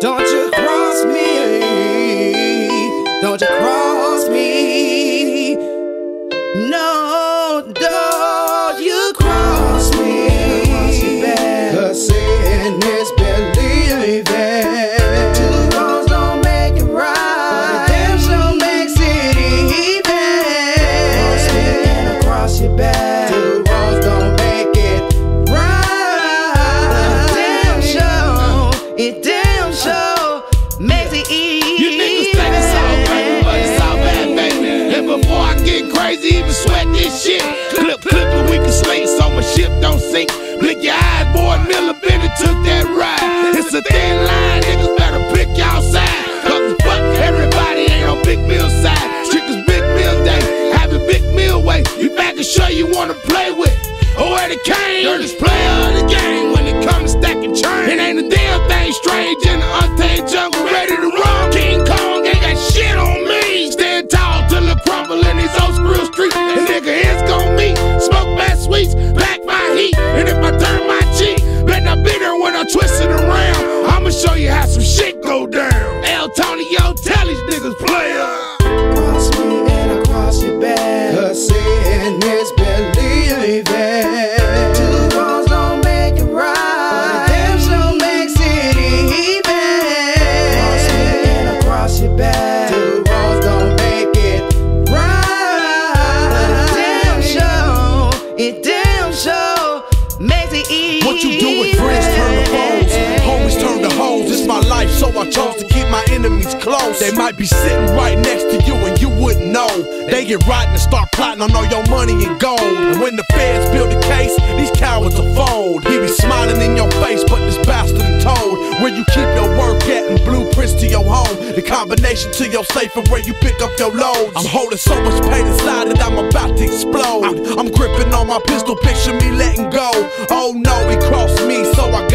Don't you cross me. Don't you cross me. No. You niggas think it's all baby, but it's all bad, baby. And before I get crazy, even sweat this shit. Clip, clip, and we can sleep so my ship don't sink. Sweets, pack my heat. And if I turn my cheek, bet not be there when I twist it around. I'ma show you how some shit go down. Eltonio, tell They might be sitting right next to you and you wouldn't know. They get rotten and start plotting on all your money and gold. And when the feds build a case, these cowards will fold. He be smiling in your face, but this bastard told where you keep your work at and blueprints to your home. The combination to your safe and where you pick up your loads. I'm holding so much pain inside that I'm about to explode. I'm, I'm gripping on my pistol, picture me letting go. Oh no, he crossed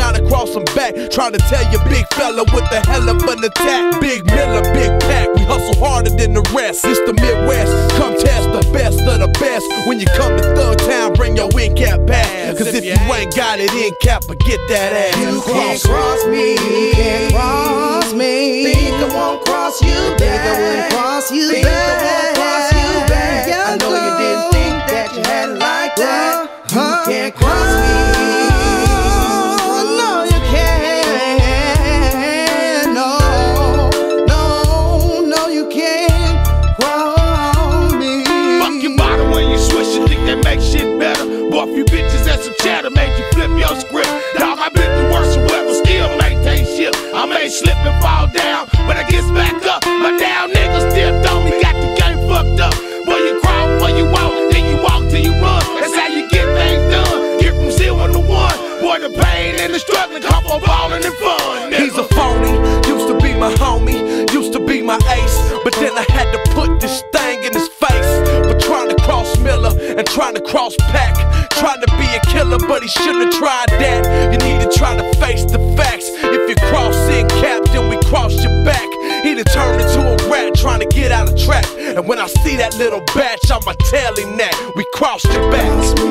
me, so I gotta cross him back. Trying to tell you, big fella, with the hell of an attack. Big Miller, big pack, we hustle harder than the rest. It's the Midwest, come test the best of the best. When you come to Thug Town, bring your in cap back. Cause if you ain't got it in cap, forget that ass. You can't cross me. You can't cross me. Think I won't cross you back. Think I won't cross you Think back. I won't cross you back. I know you didn't think that you had it like that. You can't cross Gets back up. My down niggas still don't me, got the game fucked up. Boy, you crawl before you walk, then you walk till you run. That's how you get things done. Get from zero to one. Boy, the pain and the struggling come from balling and fun. Nigga. He's a phony, used to be my homie, used to be my ace. But then I had to put this thing in his face. But trying to cross Miller and trying to cross Pack. Trying to be a killer, but he shouldn't have tried And when I see that little batch, I'ma tell him that we crossed your back.